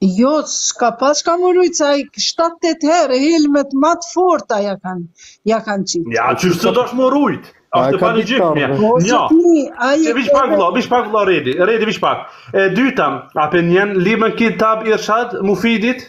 Jo, s'ka paska më ru, sa i 7-8 herë helmet ma t'forta ja kanë ja kanë qitë. Ja, që së dosh me rujt, është të pa në gjithë mja. Nja, prit pak vlla, prit pak vlla Redi, Redi prit pak. E dyta, a po e njeh librin Kitab Irshad, Mufidit?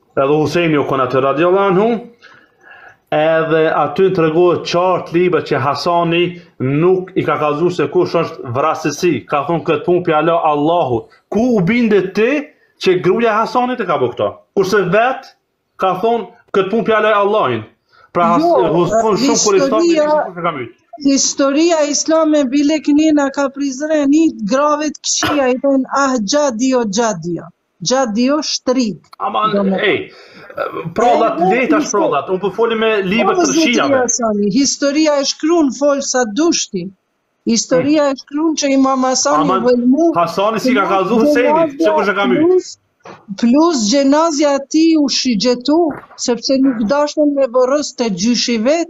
Edhe Husejni u konë aty radiallahu anhu, edhe aty tregohet qartë n'libër që Hasani nuk i ka kallzu se kush është vrasësi, ka thonë këtë punë p'ja lo Allahut, ku u binde ti që gruja e Hasanit e ka bo këto, kurse vetë ka thonë këtë punë p'ja lo Allahut, pra jo, Hasani jo, husëpun shumë kur i stonë një një një një një Historia islame bile këni nga Prizreni gravet e këqija i thonë ah xhadi o xhadi o. Xhadi o shtrigë. Aman, ej, prallat, leni tash prallat, unë po foli me libër të shijave. Historia e shkruan fol sa dushti. Historia e shkruan që imam Hasani u helmu. Hasani s'i ka kallzu Husenit, se kush e ka mbyt. Plus xhenazja e tij u shigjetu, sepse nuk dashën me e vorros te gjyshi i vet,